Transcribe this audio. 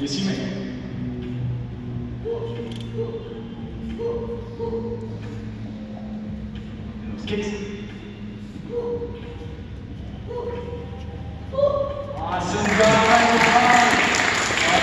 Yes, you may. Kicks. Awesome.